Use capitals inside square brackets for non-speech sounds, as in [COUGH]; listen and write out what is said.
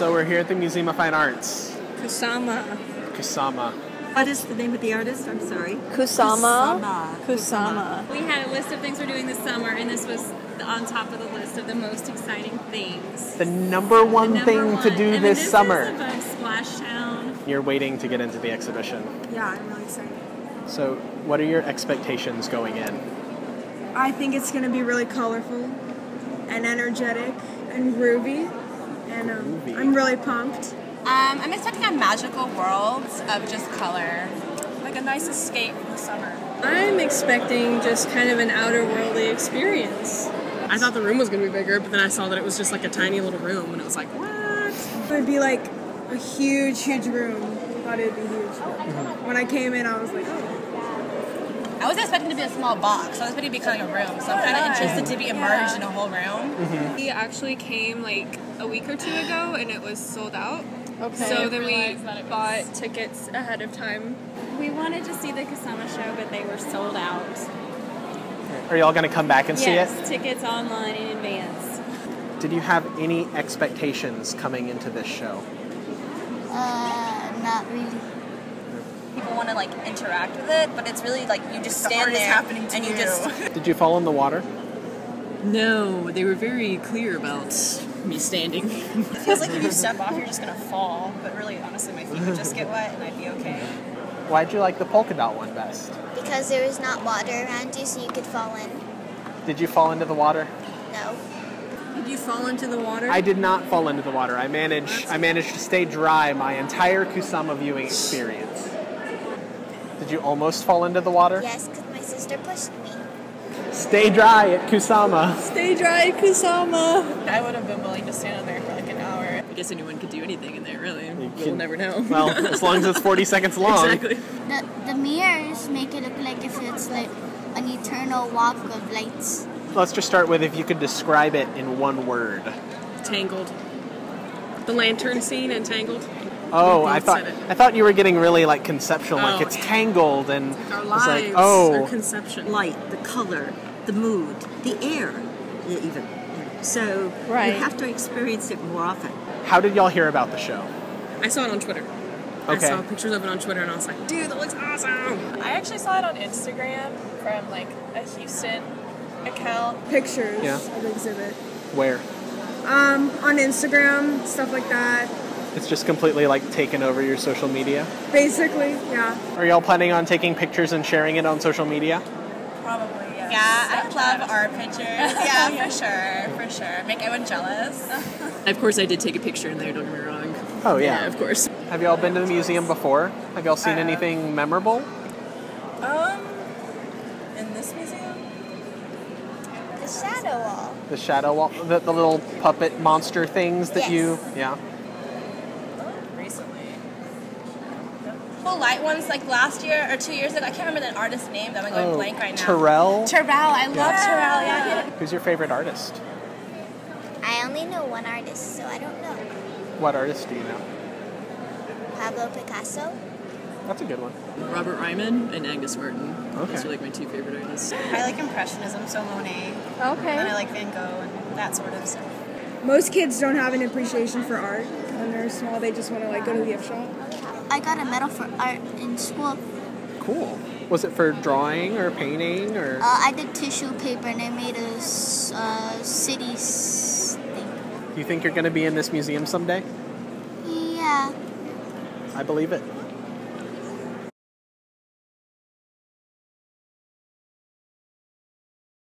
So we're here at the Museum of Fine Arts. Kusama. Kusama. What is the name of the artist? I'm sorry. Kusama. Kusama. Kusama. We had a list of things we're doing this summer, and this was on top of the list of the most exciting things. The number one Number thing to one. do And this Is summer. above Splashtown. You're waiting to get into the exhibition. Yeah, I'm really excited. So, what are your expectations going in? I think it's going to be really colorful and energetic and groovy. And um, I'm really pumped. Um, I'm expecting a magical world of just color. like a nice escape from the summer. I'm expecting just kind of an outer worldly experience. I thought the room was going to be bigger, but then I saw that it was just like a tiny little room, and it was like, what? It would be like a huge, huge room. I thought it would be huge. When I came in, I was like, oh. I was expecting to be a small box. I was expecting to be kind of a room, so I'm kind of interested to be immersed in a whole room. He actually came like a week or two ago and it was sold out. Okay. So then we realized was- bought tickets ahead of time. We wanted to see the Kusama show, but they were sold out. Are y'all going to come back and see yes, it? tickets online in advance. Did you have any expectations coming into this show? Uh, not really. People want to like interact with it, but it's really like you just stand art there happening to and you you. just [LAUGHS] Did you fall in the water? No, they were very clear about me standing. It feels like if you [LAUGHS] step off, you're just gonna fall. But really, honestly, my feet would just get wet and I'd be okay. Why'd you like the polka dot one best? Because there was not water around you, so you could fall in. Did you fall into the water? No. Did you fall into the water? I did not fall into the water. I managed I managed to stay dry my entire Kusama viewing experience. Did you almost fall into the water? Yes, because my sister pushed me. Stay dry at Kusama. Stay dry, at Kusama. I would have been willing to stand in there for like an hour. I guess anyone could do anything in there, really. can- We'll never know. Well, [LAUGHS] as long as it's 40 seconds long. exactly. The, the mirrors make it look like if it's like an eternal walk of lights. Let's just start with if you could describe it in one word. Tangled. The lantern scene and Tangled. Oh, I thought. I thought you were getting really like conceptual, like Oh. it's tangled and Our lives like are oh, conception. Light, the color, the mood, the air, even. So Right. you have to experience it more often. how did y'all hear about the show? I saw it on Twitter. Okay. I saw pictures of it on Twitter, and I was like, dude, that looks awesome. I actually saw it on Instagram from like a Houston account. Pictures Yeah. of the exhibit. Where? Um, on Instagram, stuff like that. It's just completely like taken over your social media. Basically, yeah. Are y'all planning on taking pictures and sharing it on social media? Probably, yes. yeah, I love our pictures. [LAUGHS] Yeah, for sure, for sure. Make everyone jealous. [LAUGHS] Of course, I did take a picture in there. Don't get me wrong. Oh yeah. of course. Have y'all been to the museum before? Have y'all seen anything memorable? Um, in this museum, The shadow wall. The shadow wall, the, the little puppet monster things that you, yeah. Full light ones like last year or two years ago. I can't remember the artist's name. That I'm going Oh, blank right now. Turrell. Turrell. I love Turrell. Yeah. Who's your favorite artist? I only know one artist, so I don't know. What artist do you know? Pablo Picasso. That's a good one. Robert Ryman and Agnes Martin. Okay. Those are like my two favorite artists. I like Impressionism, so Monet. Okay. And I like Van Gogh and that sort of stuff. Most kids don't have an appreciation for art when they're small. They just want to like go to the gift shop. I got a medal for art in school. Cool. Was it for drawing or painting or? Uh, I did tissue paper and I made a uh, city thing. Do you think you're going to be in this museum someday? Yeah. I believe it.